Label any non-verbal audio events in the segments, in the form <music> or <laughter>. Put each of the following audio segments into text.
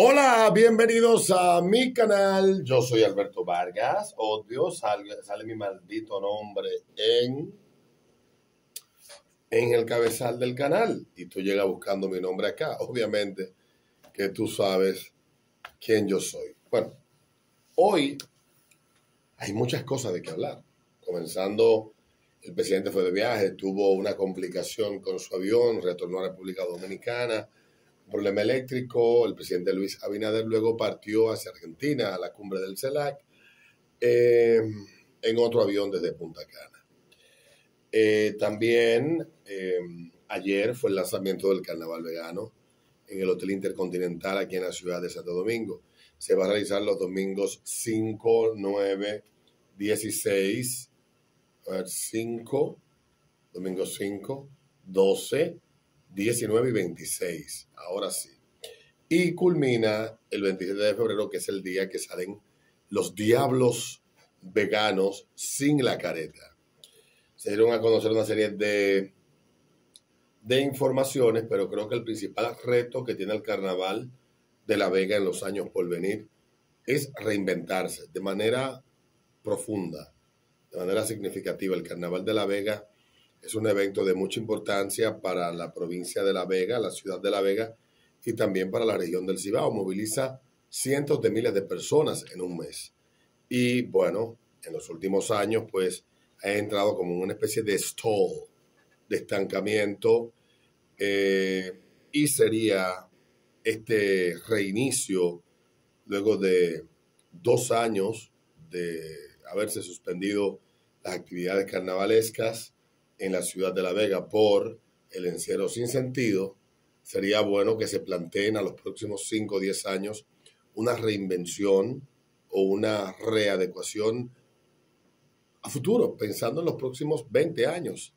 Hola, bienvenidos a mi canal. Yo soy Alberto Vargas. Oh Dios, sale, sale mi maldito nombre en, en el cabezal del canal. Y tú llegas buscando mi nombre acá. Obviamente que tú sabes quién yo soy. Bueno, hoy hay muchas cosas de que hablar. Comenzando, el presidente fue de viaje, tuvo una complicación con su avión, retornó a República Dominicana problema eléctrico. El presidente Luis Abinader luego partió hacia Argentina a la cumbre del CELAC eh, en otro avión desde Punta Cana. Eh, también eh, ayer fue el lanzamiento del Carnaval Vegano en el Hotel Intercontinental aquí en la ciudad de Santo Domingo. Se va a realizar los domingos 5, 9, 16, 5, domingo 5, 12, 19 y 26, ahora sí. Y culmina el 27 de febrero, que es el día que salen los diablos veganos sin la careta. Se dieron a conocer una serie de, de informaciones, pero creo que el principal reto que tiene el carnaval de La Vega en los años por venir es reinventarse de manera profunda, de manera significativa. El carnaval de La Vega es un evento de mucha importancia para la provincia de La Vega, la ciudad de La Vega y también para la región del Cibao. Moviliza cientos de miles de personas en un mes. Y bueno, en los últimos años pues ha entrado como una especie de stall, de estancamiento eh, y sería este reinicio luego de dos años de haberse suspendido las actividades carnavalescas en la ciudad de La Vega por el encierro sin sentido, sería bueno que se planteen a los próximos 5 o 10 años una reinvención o una readecuación a futuro, pensando en los próximos 20 años,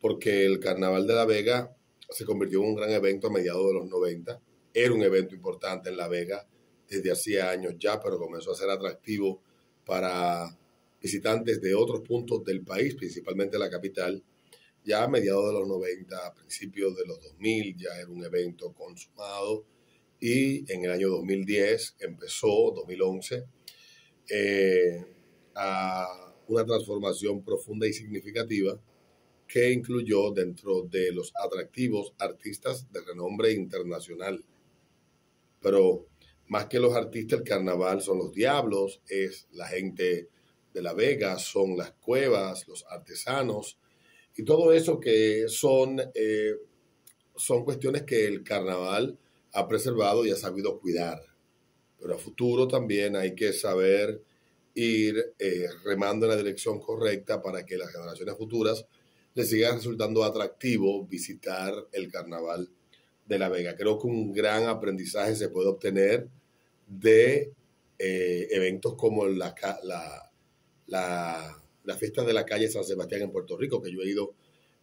porque el Carnaval de La Vega se convirtió en un gran evento a mediados de los 90, era un evento importante en La Vega desde hacía años ya, pero comenzó a ser atractivo para visitantes de otros puntos del país, principalmente la capital, ya a mediados de los 90, a principios de los 2000, ya era un evento consumado y en el año 2010 empezó, 2011, eh, a una transformación profunda y significativa que incluyó dentro de los atractivos artistas de renombre internacional. Pero más que los artistas, el carnaval son los diablos, es la gente de La Vega, son las cuevas, los artesanos, y todo eso que son, eh, son cuestiones que el carnaval ha preservado y ha sabido cuidar. Pero a futuro también hay que saber ir eh, remando en la dirección correcta para que las generaciones futuras les siga resultando atractivo visitar el carnaval de La Vega. Creo que un gran aprendizaje se puede obtener de eh, eventos como la, las fiestas de la calle San Sebastián en Puerto Rico, que yo he ido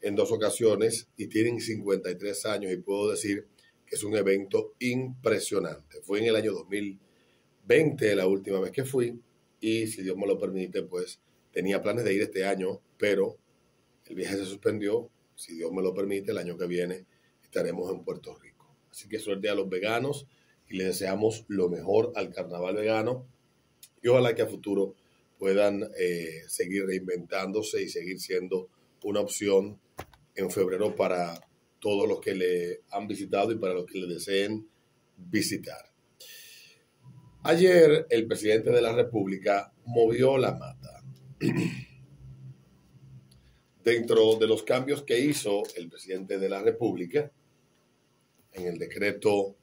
en dos ocasiones y tienen 53 años y puedo decir que es un evento impresionante. Fue en el año 2020 la última vez que fui y si Dios me lo permite, pues tenía planes de ir este año, pero el viaje se suspendió. Si Dios me lo permite, el año que viene estaremos en Puerto Rico. Así que suerte a los veganos y les deseamos lo mejor al carnaval vegano y ojalá que a futuro puedan eh, seguir reinventándose y seguir siendo una opción en febrero para todos los que le han visitado y para los que le deseen visitar. Ayer el presidente de la República movió la mata. <clears throat> Dentro de los cambios que hizo el presidente de la República en el decreto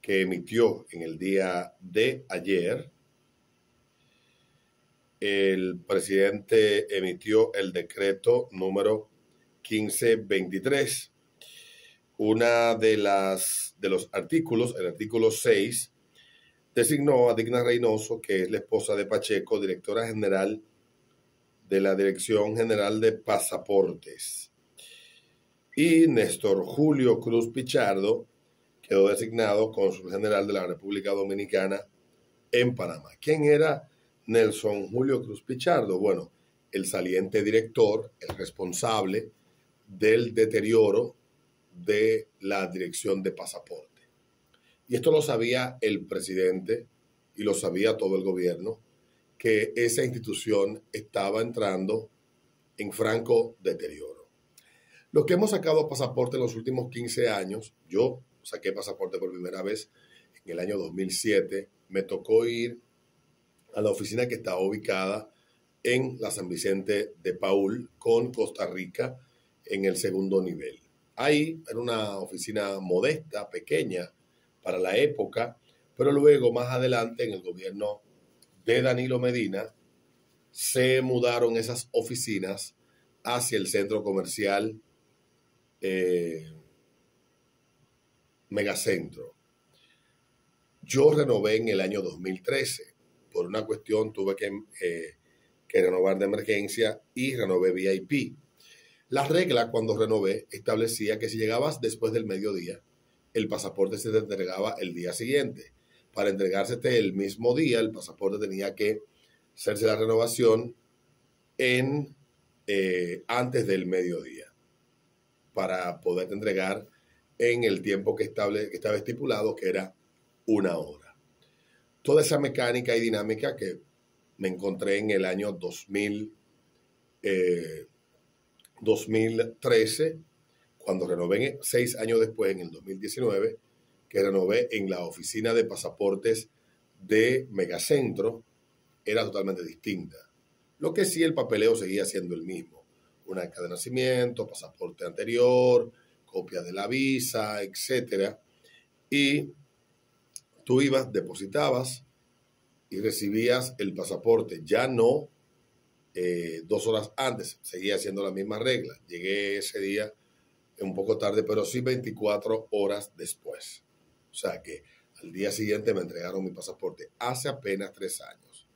que emitió en el día de ayer, el presidente emitió el decreto número 1523. Una de las de los artículos, el artículo 6, designó a Digna Reynoso, que es la esposa de Pacheco, directora general de la Dirección General de Pasaportes. Y Néstor Julio Cruz Pichardo quedó designado cónsul general de la República Dominicana en Panamá. ¿Quién era Nelson Julio Cruz Pichardo, bueno, el saliente director, el responsable del deterioro de la dirección de pasaporte. Y esto lo sabía el presidente y lo sabía todo el gobierno, que esa institución estaba entrando en franco deterioro. Los que hemos sacado pasaporte en los últimos 15 años, yo saqué pasaporte por primera vez en el año 2007, me tocó ir a la oficina que está ubicada en la San Vicente de Paul con Costa Rica en el segundo nivel. Ahí era una oficina modesta, pequeña para la época, pero luego más adelante en el gobierno de Danilo Medina se mudaron esas oficinas hacia el centro comercial eh, Megacentro. Yo renové en el año 2013. Por una cuestión tuve que, eh, que renovar de emergencia y renové VIP. La regla cuando renové establecía que si llegabas después del mediodía, el pasaporte se te entregaba el día siguiente. Para entregársete el mismo día, el pasaporte tenía que hacerse la renovación en, eh, antes del mediodía para poder entregar en el tiempo que estaba estipulado, que era una hora. Toda esa mecánica y dinámica que me encontré en el año 2000, 2013, eh, cuando renové seis años después, en el 2019, que renové en la oficina de pasaportes de Megacentro, era totalmente distinta. Lo que sí, el papeleo seguía siendo el mismo. Una acta de nacimiento, pasaporte anterior, copia de la visa, etc. Y tú ibas, depositabas y recibías el pasaporte. Ya no eh, dos horas antes, seguía siendo la misma regla. Llegué ese día un poco tarde, pero sí 24 horas después. O sea que al día siguiente me entregaron mi pasaporte hace apenas tres años.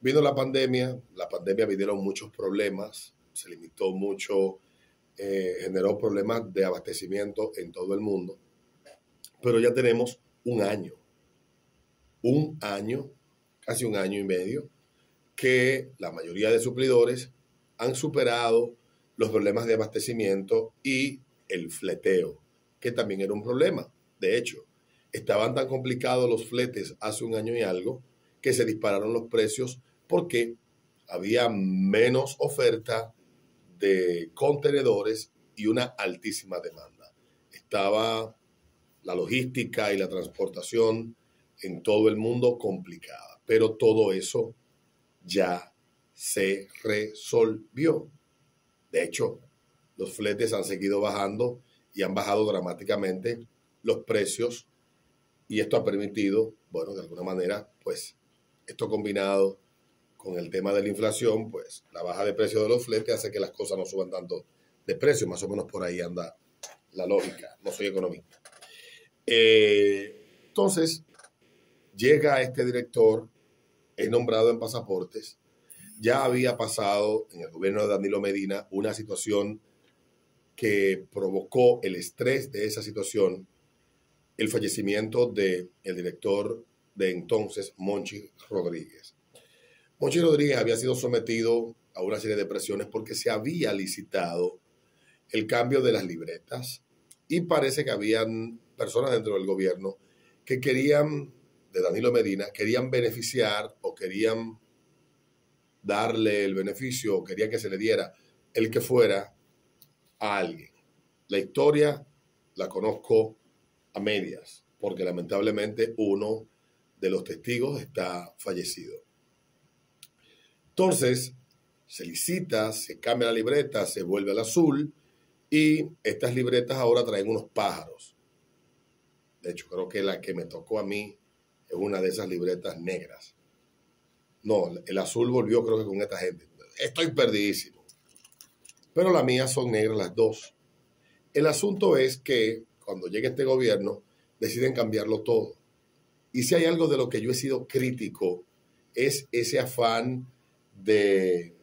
Vino la pandemia, la pandemia vinieron muchos problemas, se limitó mucho, eh, generó problemas de abastecimiento en todo el mundo, pero ya tenemos un año, un año, casi un año y medio, que la mayoría de suplidores han superado los problemas de abastecimiento y el fleteo, que también era un problema. De hecho, estaban tan complicados los fletes hace un año y algo que se dispararon los precios porque había menos oferta de contenedores y una altísima demanda. Estaba la logística y la transportación en todo el mundo complicada, pero todo eso ya se resolvió. De hecho, los fletes han seguido bajando y han bajado dramáticamente los precios y esto ha permitido, bueno, de alguna manera, pues esto combinado con el tema de la inflación, pues la baja de precio de los fletes hace que las cosas no suban tanto de precio, más o menos por ahí anda la lógica, no soy economista. Eh, entonces, llega este director, es nombrado en pasaportes, ya había pasado en el gobierno de Danilo Medina una situación que provocó el estrés de esa situación el fallecimiento del el director de entonces, Monchi Rodríguez. Monchi Rodríguez había sido sometido a una serie de presiones porque se había licitado el cambio de las libretas y parece que habían personas dentro del gobierno que querían, de Danilo Medina, querían beneficiar o querían darle el beneficio o querían que se le diera el que fuera a alguien. La historia la conozco a medias, porque lamentablemente uno de los testigos está fallecido. Entonces, se licita, se cambia la libreta, se vuelve al azul y estas libretas ahora traen unos pájaros. De hecho, creo que la que me tocó a mí es una de esas libretas negras. No, el azul volvió creo que con esta gente. Estoy perdidísimo. Pero las mías son negras las dos. El asunto es que cuando llegue este gobierno deciden cambiarlo todo. Y si hay algo de lo que yo he sido crítico, es ese afán de,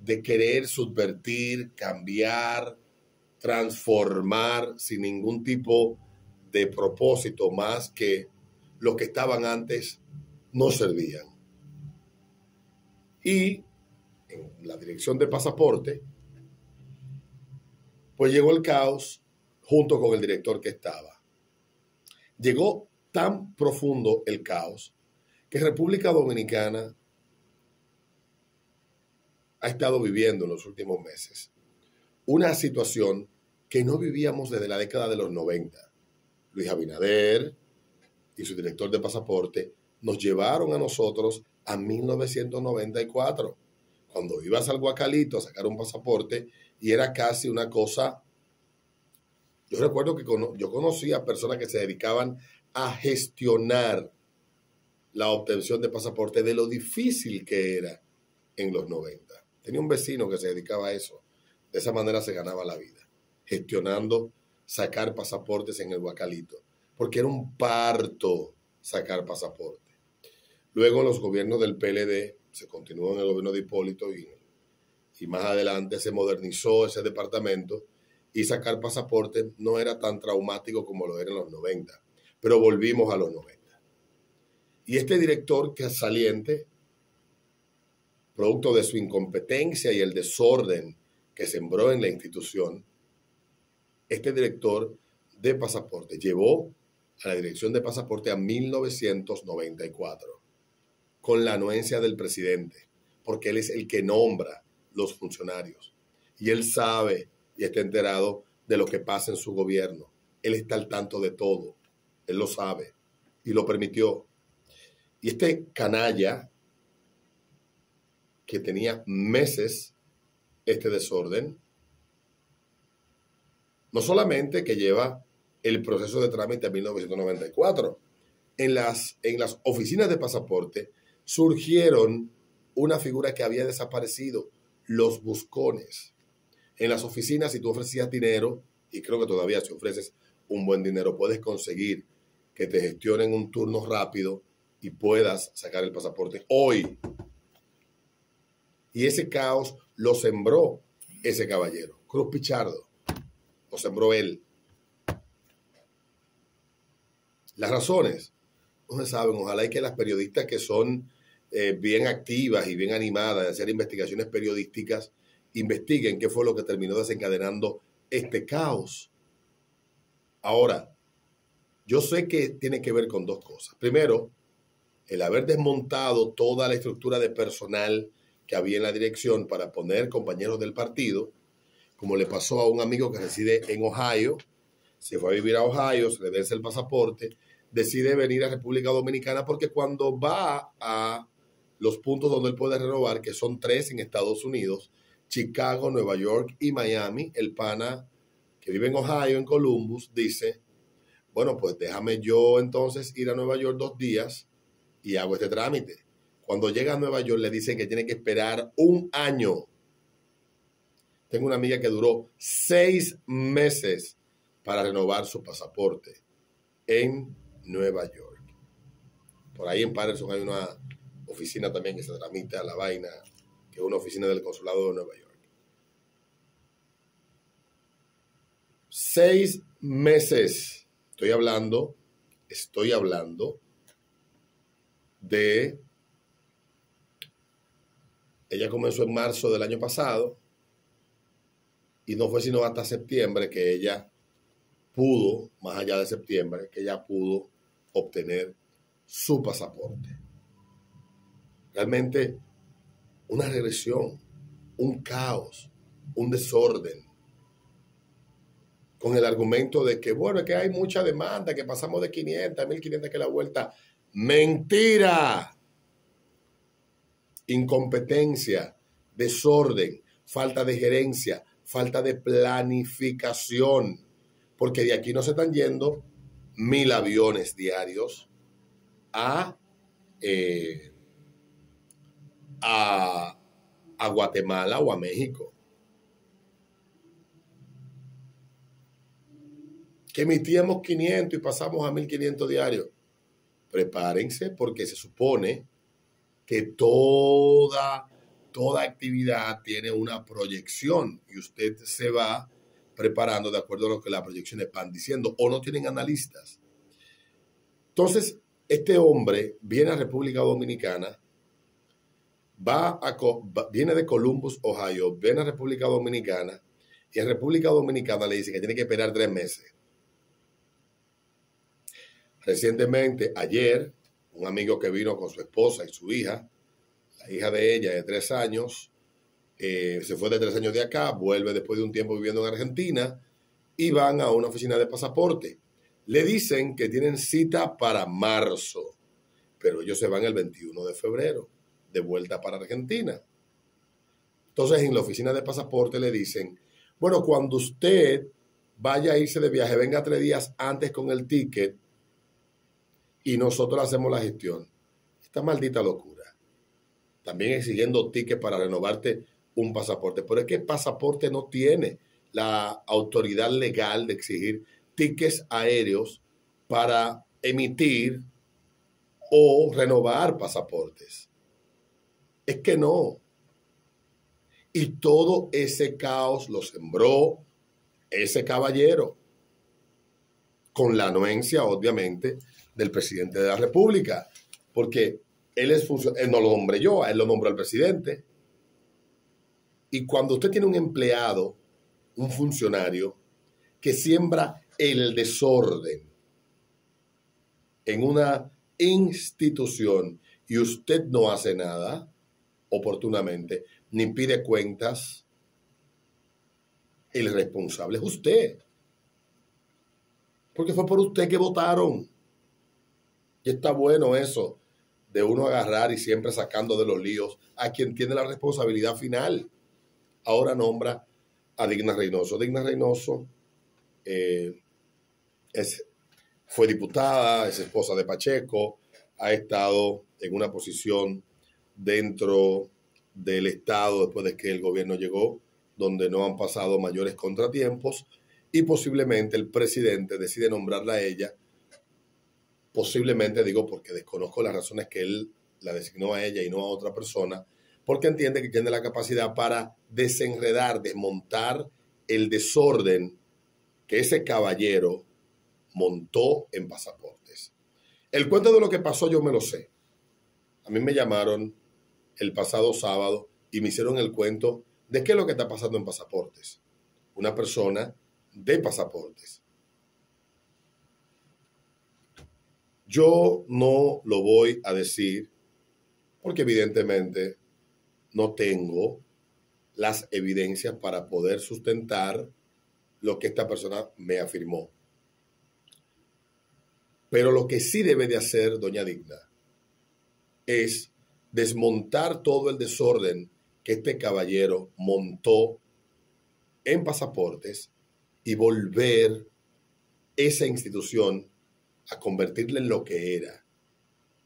de querer subvertir, cambiar, transformar sin ningún tipo de propósito más que lo que estaban antes no servían. Y en la dirección de pasaporte, pues llegó el caos junto con el director que estaba. Llegó tan profundo el caos que República Dominicana ha estado viviendo en los últimos meses una situación que no vivíamos desde la década de los 90. Luis Abinader y su director de pasaporte nos llevaron a nosotros a 1994, cuando ibas al Guacalito a sacar un pasaporte y era casi una cosa... Yo recuerdo que yo conocía personas que se dedicaban a gestionar la obtención de pasaporte de lo difícil que era en los 90. Tenía un vecino que se dedicaba a eso. De esa manera se ganaba la vida, gestionando sacar pasaportes en el Guacalito, porque era un parto sacar pasaporte. Luego los gobiernos del PLD, se continuó en el gobierno de Hipólito y, y más adelante se modernizó ese departamento y sacar pasaporte no era tan traumático como lo era en los 90, pero volvimos a los 90. Y este director que es saliente, producto de su incompetencia y el desorden que sembró en la institución, este director de pasaporte llevó a la dirección de pasaporte a 1994 con la anuencia del presidente, porque él es el que nombra los funcionarios y él sabe y está enterado de lo que pasa en su gobierno. Él está al tanto de todo, él lo sabe y lo permitió. Y este canalla que tenía meses este desorden, no solamente que lleva el proceso de trámite a 1994, en las, en las oficinas de pasaporte surgieron una figura que había desaparecido, los buscones. En las oficinas, si tú ofrecías dinero, y creo que todavía si ofreces un buen dinero, puedes conseguir que te gestionen un turno rápido y puedas sacar el pasaporte hoy. Y ese caos lo sembró ese caballero, Cruz Pichardo. Lo sembró él. Las razones, no se saben. Ojalá y que las periodistas que son eh, bien activas y bien animadas de hacer investigaciones periodísticas investiguen qué fue lo que terminó desencadenando este caos. Ahora, yo sé que tiene que ver con dos cosas. Primero, el haber desmontado toda la estructura de personal que había en la dirección para poner compañeros del partido, como le pasó a un amigo que reside en Ohio, se fue a vivir a Ohio, se le vence el pasaporte, decide venir a República Dominicana porque cuando va a los puntos donde él puede renovar, que son tres en Estados Unidos, Chicago, Nueva York y Miami, el pana que vive en Ohio, en Columbus, dice, bueno, pues déjame yo entonces ir a Nueva York dos días y hago este trámite. Cuando llega a Nueva York le dicen que tiene que esperar un año. Tengo una amiga que duró seis meses para renovar su pasaporte en Nueva York. Por ahí en Patterson hay una oficina también que se tramita la vaina, que es una oficina del consulado de Nueva York. Seis meses. Estoy hablando, estoy hablando de ella comenzó en marzo del año pasado y no fue sino hasta septiembre que ella pudo, más allá de septiembre, que ella pudo obtener su pasaporte. Realmente una regresión, un caos, un desorden, con el argumento de que, bueno, que hay mucha demanda, que pasamos de 500 a 1500 que la vuelta. Mentira incompetencia, desorden, falta de gerencia, falta de planificación, porque de aquí no se están yendo mil aviones diarios a, eh, a, a Guatemala o a México. Que emitíamos 500 y pasamos a 1500 diarios. Prepárense porque se supone que toda, toda actividad tiene una proyección y usted se va preparando de acuerdo a lo que las proyecciones van diciendo o no tienen analistas. Entonces, este hombre viene a República Dominicana, va a, viene de Columbus, Ohio, viene a República Dominicana y en República Dominicana le dice que tiene que esperar tres meses. Recientemente, ayer, un amigo que vino con su esposa y su hija, la hija de ella de tres años, eh, se fue de tres años de acá, vuelve después de un tiempo viviendo en Argentina y van a una oficina de pasaporte. Le dicen que tienen cita para marzo, pero ellos se van el 21 de febrero, de vuelta para Argentina. Entonces en la oficina de pasaporte le dicen, bueno, cuando usted vaya a irse de viaje, venga tres días antes con el ticket y nosotros hacemos la gestión. Esta maldita locura. También exigiendo ticket para renovarte un pasaporte. Pero es que el pasaporte no tiene la autoridad legal de exigir tickets aéreos para emitir o renovar pasaportes. Es que no. Y todo ese caos lo sembró ese caballero, con la anuencia, obviamente, del presidente de la República, porque él es no lo nombré yo, él lo nombró el presidente. Y cuando usted tiene un empleado, un funcionario, que siembra el desorden en una institución y usted no hace nada oportunamente, ni pide cuentas, el responsable es usted. Porque fue por usted que votaron. Y está bueno eso de uno agarrar y siempre sacando de los líos a quien tiene la responsabilidad final. Ahora nombra a Digna Reynoso. Digna Reynoso eh, fue diputada, es esposa de Pacheco, ha estado en una posición dentro del Estado después de que el gobierno llegó, donde no han pasado mayores contratiempos y posiblemente el presidente decide nombrarla a ella, posiblemente digo porque desconozco las razones que él la designó a ella y no a otra persona, porque entiende que tiene la capacidad para desenredar, desmontar el desorden que ese caballero montó en pasaportes. El cuento de lo que pasó yo me lo sé. A mí me llamaron el pasado sábado y me hicieron el cuento de qué es lo que está pasando en pasaportes. Una persona de pasaportes. Yo no lo voy a decir porque evidentemente no tengo las evidencias para poder sustentar lo que esta persona me afirmó. Pero lo que sí debe de hacer doña Digna es desmontar todo el desorden que este caballero montó en pasaportes y volver esa institución a convertirla en lo que era.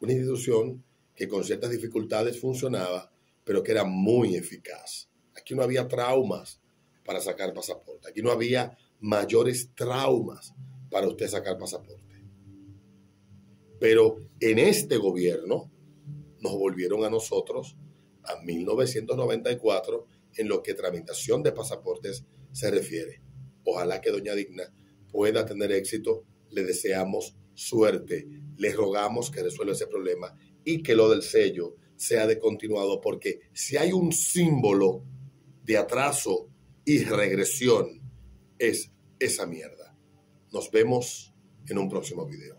Una institución que con ciertas dificultades funcionaba, pero que era muy eficaz. Aquí no había traumas para sacar pasaporte. Aquí no había mayores traumas para usted sacar pasaporte. Pero en este gobierno, nos volvieron a nosotros a 1994 en lo que tramitación de pasaportes se refiere. Ojalá que doña Digna pueda tener éxito. Le deseamos suerte. Le rogamos que resuelva ese problema y que lo del sello sea de continuado, porque si hay un símbolo de atraso y regresión, es esa mierda. Nos vemos en un próximo video.